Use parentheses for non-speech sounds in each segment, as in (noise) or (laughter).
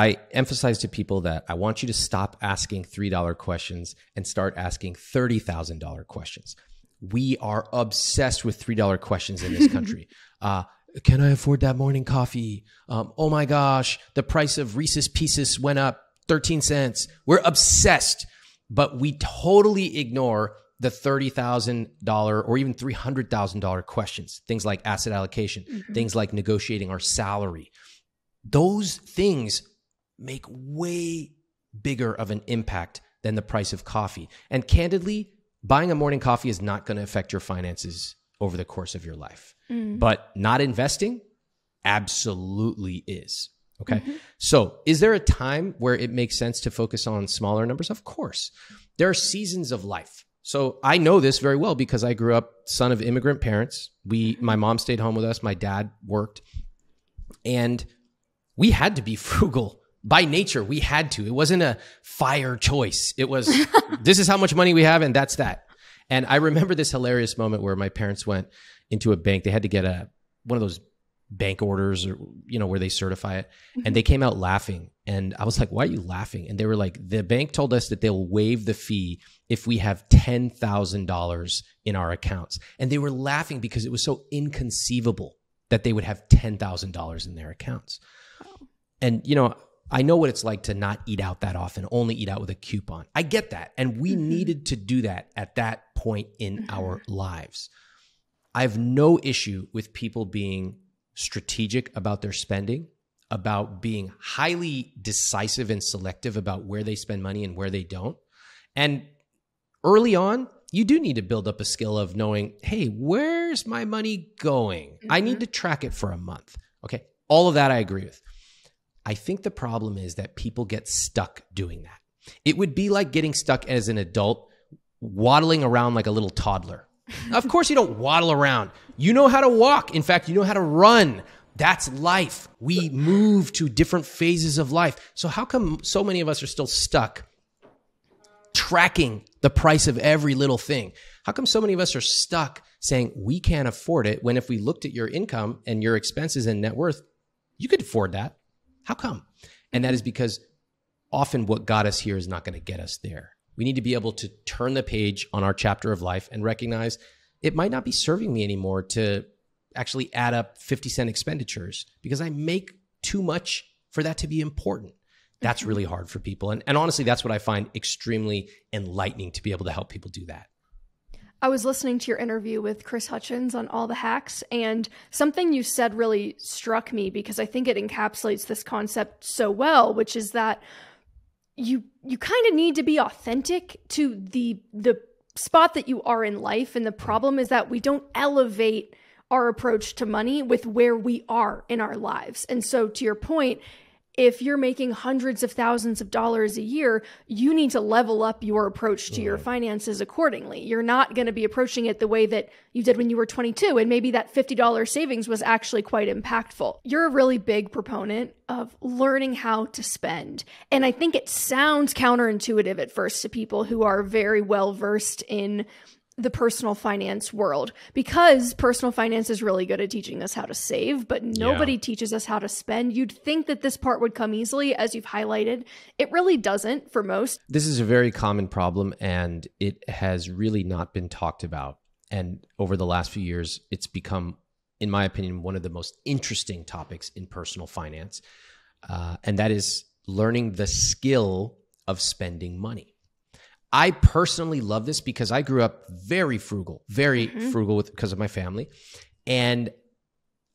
I emphasize to people that I want you to stop asking $3 questions and start asking $30,000 questions. We are obsessed with $3 questions in this (laughs) country. uh, can I afford that morning coffee? Um, oh my gosh, the price of Reese's Pieces went up 13 cents. We're obsessed, but we totally ignore the $30,000 or even $300,000 questions, things like asset allocation, mm-hmm. things like negotiating our salary. Those things make way bigger of an impact than the price of coffee. And candidly, buying a morning coffee is not going to affect your finances over the course of your life. Mm. But not investing absolutely is. Okay. Mm-hmm. So, is there a time where it makes sense to focus on smaller numbers? Of course. There are seasons of life. So, I know this very well because I grew up son of immigrant parents. We my mom stayed home with us, my dad worked. And we had to be (laughs) frugal by nature. We had to. It wasn't a fire choice. It was (laughs) this is how much money we have and that's that. And I remember this hilarious moment where my parents went into a bank. They had to get a one of those bank orders or you know where they certify it mm-hmm. and they came out laughing and i was like why are you laughing and they were like the bank told us that they'll waive the fee if we have $10,000 in our accounts and they were laughing because it was so inconceivable that they would have $10,000 in their accounts and you know I know what it's like to not eat out that often, only eat out with a coupon. I get that. And we mm-hmm. needed to do that at that point in mm-hmm. our lives. I have no issue with people being strategic about their spending, about being highly decisive and selective about where they spend money and where they don't. And early on, you do need to build up a skill of knowing, hey, where's my money going? Mm-hmm. I need mm-hmm. to track it for a month. Okay. All of that I agree with. I think the problem is that people get stuck doing that. It would be like getting stuck as an adult waddling around like a little toddler. (laughs) of course, you don't waddle around. You know how to walk. In fact, you know how to run. That's life. We move to different phases of life. So, how come so many of us are still stuck tracking the price of every little thing? How come so many of us are stuck saying we can't afford it when if we looked at your income and your expenses and net worth, you could afford that? How come? And that is because often what got us here is not going to get us there. We need to be able to turn the page on our chapter of life and recognize it might not be serving me anymore to actually add up 50 cent expenditures because I make too much for that to be important. That's really hard for people. And, and honestly, that's what I find extremely enlightening to be able to help people do that. I was listening to your interview with Chris Hutchins on All the Hacks, and something you said really struck me because I think it encapsulates this concept so well, which is that you you kind of need to be authentic to the the spot that you are in life and the problem is that we don't elevate our approach to money with where we are in our lives. And so to your point, if you're making hundreds of thousands of dollars a year, you need to level up your approach to your finances accordingly. You're not going to be approaching it the way that you did when you were 22. And maybe that $50 savings was actually quite impactful. You're a really big proponent of learning how to spend. And I think it sounds counterintuitive at first to people who are very well versed in the personal finance world because personal finance is really good at teaching us how to save, but nobody yeah. teaches us how to spend. You'd think that this part would come easily, as you've highlighted. It really doesn't for most. This is a very common problem, and it has really not been talked about. And over the last few years, it's become, in my opinion, one of the most interesting topics in personal finance. Uh, and that is learning the skill of spending money. I personally love this because I grew up very frugal, very mm-hmm. frugal with because of my family. And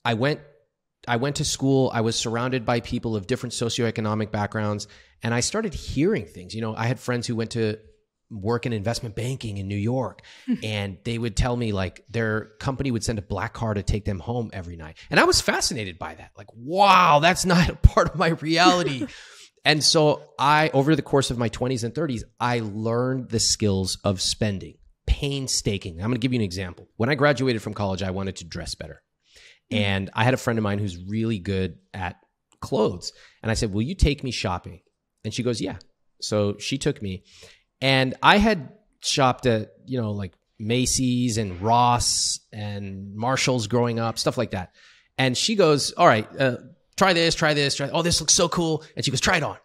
I went I went to school, I was surrounded by people of different socioeconomic backgrounds, and I started hearing things. You know, I had friends who went to work in investment banking in New York, and they would tell me like their company would send a black car to take them home every night. And I was fascinated by that. Like, wow, that's not a part of my reality. (laughs) And so I, over the course of my 20s and 30s, I learned the skills of spending, painstaking. I'm going to give you an example. When I graduated from college, I wanted to dress better. Mm. And I had a friend of mine who's really good at clothes. And I said, Will you take me shopping? And she goes, Yeah. So she took me. And I had shopped at, you know, like Macy's and Ross and Marshall's growing up, stuff like that. And she goes, All right, uh, try this, try this, try. Oh, this looks so cool. And she goes, try it on.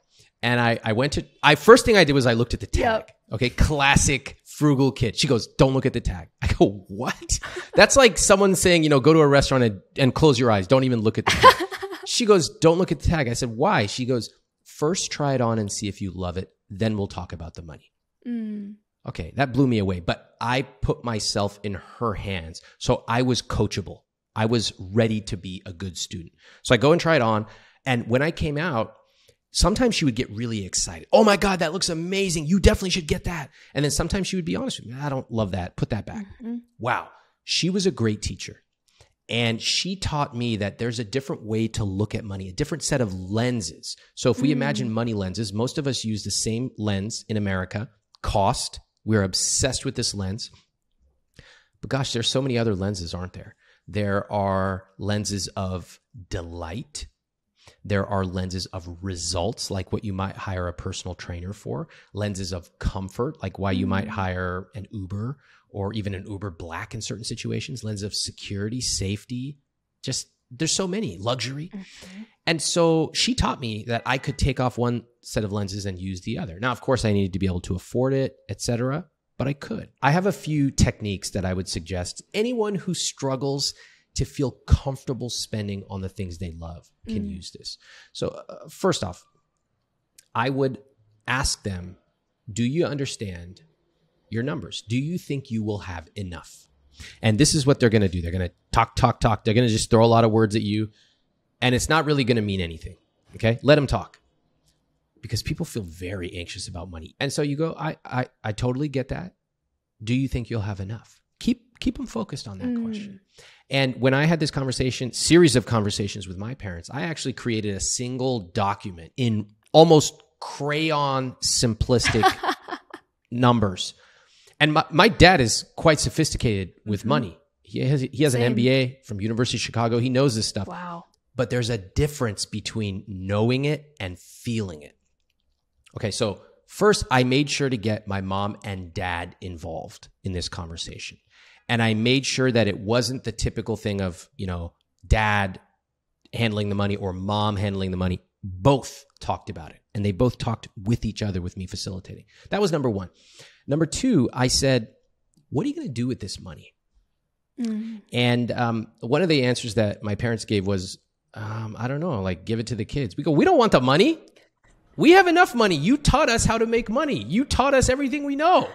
And I, I went to, I first thing I did was I looked at the tag. Yep. Okay. Classic frugal kid. She goes, don't look at the tag. I go, what? That's like someone saying, you know, go to a restaurant and, and close your eyes. Don't even look at the tag. (laughs) she goes, don't look at the tag. I said, why? She goes, first try it on and see if you love it. Then we'll talk about the money. Mm. Okay. That blew me away, but I put myself in her hands. So I was coachable. I was ready to be a good student. So I go and try it on. And when I came out, sometimes she would get really excited. Oh my God, that looks amazing. You definitely should get that. And then sometimes she would be honest with me. I don't love that. Put that back. Mhm. Wow. She was a great teacher. And she taught me that there's a different way to look at money, a different set of lenses. So if we Mm. imagine money lenses, most of us use the same lens in America cost. We're obsessed with this lens. But gosh, there's so many other lenses, aren't there? There are lenses of delight. There are lenses of results, like what you might hire a personal trainer for, lenses of comfort, like why you might Mm. hire an Uber or even an Uber Black in certain situations, lenses of security, safety, just there's so many, luxury. Mhm. And so she taught me that I could take off one set of lenses and use the other. Now, of course, I needed to be able to afford it, etc., but I could. I have a few techniques that I would suggest anyone who struggles to feel comfortable spending on the things they love can Mm. use this. So, uh, first off, I would ask them, "Do you understand your numbers? Do you think you will have enough?" And this is what they're going to do. They're going to talk, talk, talk. They're going to just throw a lot of words at you and it's not really going to mean anything. Okay, let them talk because people feel very anxious about money, and so you go, I, I, I totally get that. Do you think you'll have enough? Keep keep them focused on that Mm. question. And when I had this conversation, series of conversations with my parents, I actually created a single document in almost crayon simplistic (laughs) numbers. And my, my dad is quite sophisticated with Mhm. money. He has he has Same. an MBA from University of Chicago. He knows this stuff Wow. but there's a difference between knowing it and feeling it. Okay, so first, I made sure to get my mom and dad involved in this conversation. And I made sure that it wasn't the typical thing of, you know, dad handling the money or mom handling the money. Both talked about it and they both talked with each other with me facilitating. That was number one. Number two, I said, What are you going to do with this money? Mm. And um, one of the answers that my parents gave was, um, I don't know, like give it to the kids. We go, we don't want the money. We have enough money. You taught us how to make money. You taught us everything we know.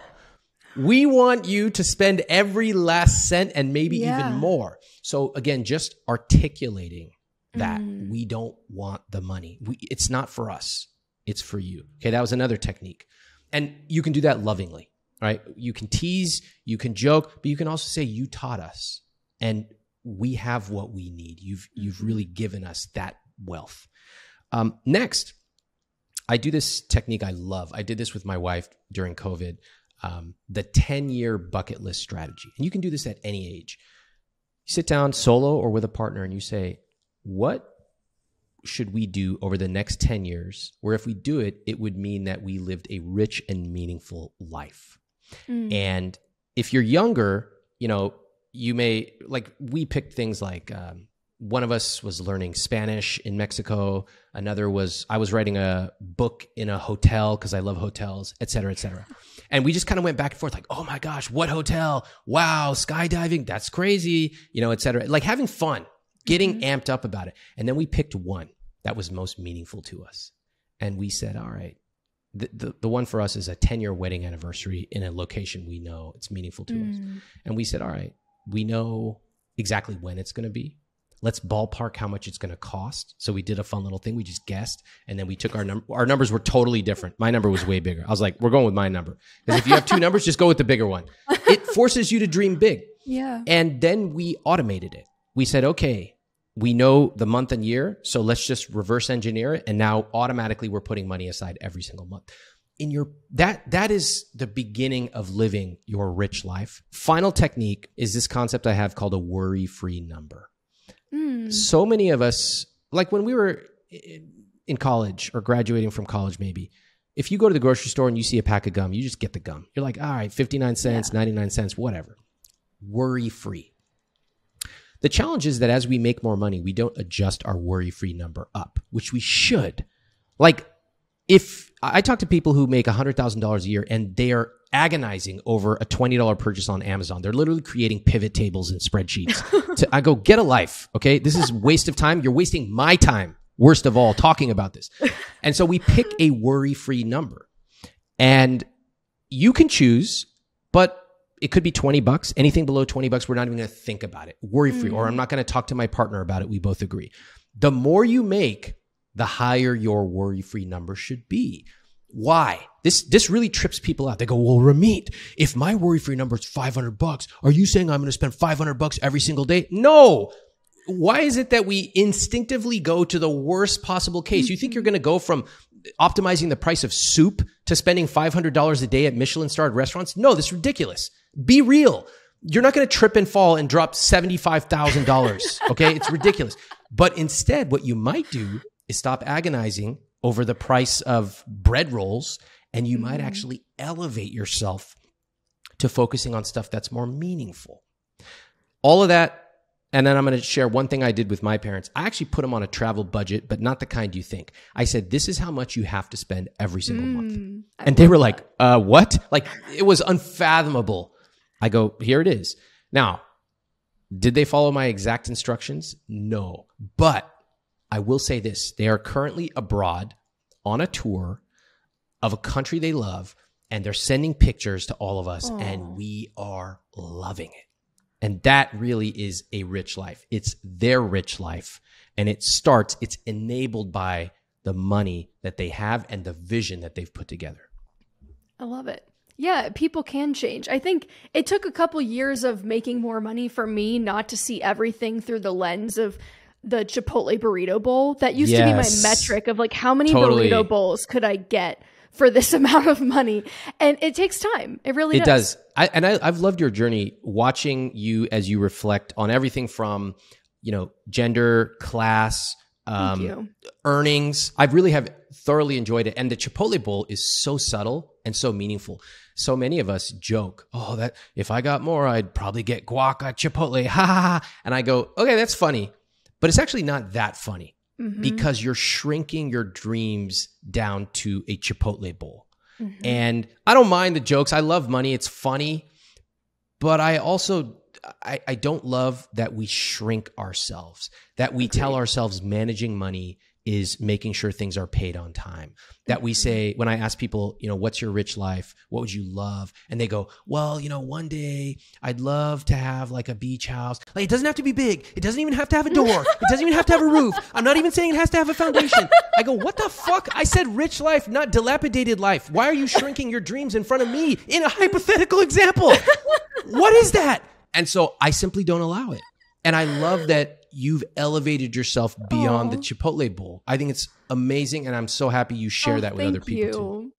We want you to spend every last cent and maybe Yeah. even more. So again, just articulating that Mm. we don't want the money. We, it's not for us. It's for you. Okay, that was another technique. And you can do that lovingly, right? You can tease, you can joke, but you can also say you taught us and we have what we need. You've you've Mhm. really given us that wealth. Um, next, I do this technique I love. I did this with my wife during COVID. Um, the ten year bucket list strategy, and you can do this at any age. You sit down solo or with a partner, and you say, "What should we do over the next ten years? Where if we do it, it would mean that we lived a rich and meaningful life." Mm. And if you're younger, you know, you may like we picked things like um, one of us was learning Spanish in Mexico. Another was I was writing a book in a hotel because I love hotels, et cetera, et cetera. And we just kind of went back and forth, like, oh my gosh, what hotel? Wow, skydiving, that's crazy, you know, et cetera. Like having fun, getting Mhm. amped up about it. And then we picked one that was most meaningful to us. And we said, all right, the, the, the one for us is a 10 year wedding anniversary in a location we know it's meaningful to us. Mm. And we said, all right, we know exactly when it's going to be. Let's ballpark how much it's going to cost. So we did a fun little thing. We just guessed, and then we took our number. Our numbers were totally different. My number was way bigger. I was like, we're going with my number because if you have two numbers, just go with the bigger one. It (laughs) forces you to dream big. Yeah. And then we automated it. We said, okay, we know the month and year, so let's just reverse engineer it. And now automatically we're putting money aside every single month. In your that that is the beginning of living your rich life. Final technique is this concept I have called a worry-free number. Mm. So many of us, like when we were in in college or graduating from college, maybe, if you go to the grocery store and you see a pack of gum, you just get the gum. You're like, all right, 59 cents, 99 cents, whatever. Worry free. The challenge is that as we make more money, we don't adjust our worry free number up, which we should. Like, if I talk to people who make $100,000 a year and they are agonizing over a $20 purchase on Amazon, they're literally creating pivot tables and spreadsheets. (laughs) to, I go, get a life. Okay. This is waste of time. You're wasting my time. Worst of all, talking about this. (laughs) And so we pick a worry free number and you can choose, but it could be 20 bucks. Anything below 20 bucks, we're not even going to think about it. Worry free, mm. or I'm not going to talk to my partner about it. We both agree. The more you make, the higher your worry free number should be. Why? This this really trips people out. They go, "Well, Ramit, if my worry free number is 500 bucks, are you saying I'm going to spend 500 bucks every single day?" No. Why is it that we instinctively go to the worst possible case? You think you're going to go from optimizing the price of soup to spending $500 a day at Michelin starred restaurants? No, this is ridiculous. Be real. You're not going to trip and fall and drop $75,000. Okay. it's ridiculous. But instead, what you might do is stop agonizing over the price of bread rolls and you might mm-hmm. actually elevate yourself to focusing on stuff that's more meaningful. All of that and then I'm going to share one thing I did with my parents. I actually put them on a travel budget, but not the kind you think. I said, this is how much you have to spend every single mm, month. And they were like, uh, what? Like it was unfathomable. I go, here it is. Now, did they follow my exact instructions? No. But I will say this they are currently abroad on a tour of a country they love, and they're sending pictures to all of us, Aww. and we are loving it. And that really is a rich life. It's their rich life. And it starts, it's enabled by the money that they have and the vision that they've put together. I love it. Yeah, people can change. I think it took a couple years of making more money for me not to see everything through the lens of the Chipotle burrito bowl. That used yes. to be my metric of like how many totally. burrito bowls could I get for this (laughs) amount of money. And it takes time. It really it does. does. I, and I, I've loved your journey watching you as you reflect on everything from, you know, gender, class, um, earnings. I really have thoroughly enjoyed it. And the Chipotle Bowl is so subtle and so meaningful. So many of us joke, oh, that if I got more, I'd probably get guac at Chipotle. (laughs) Ha ha ha. And I go, okay, that's funny. But it's actually not that funny mm-hmm. because you're shrinking your dreams down to a Chipotle bowl. Mm-hmm. And I don't mind the jokes. I love money. It's funny. But I also I, I don't love that we shrink ourselves, that we Agreed. tell ourselves managing money is making sure things are paid on time. That we say, when I ask people, you know, what's your rich life? What would you love? And they go, well, you know, one day I'd love to have like a beach house. Like, it doesn't have to be big. It doesn't even have to have a door. (laughs) It doesn't even have to have a roof. I'm not even saying it has to have a foundation. I go, what the fuck? I said rich life, not dilapidated life. Why are you shrinking your dreams in front of me in a hypothetical example? (laughs) What is that? And so I simply don't allow it. And I love that you've elevated yourself beyond Aww. the Chipotle bowl. I think it's amazing, and I'm so happy you share oh, that with other people you. too.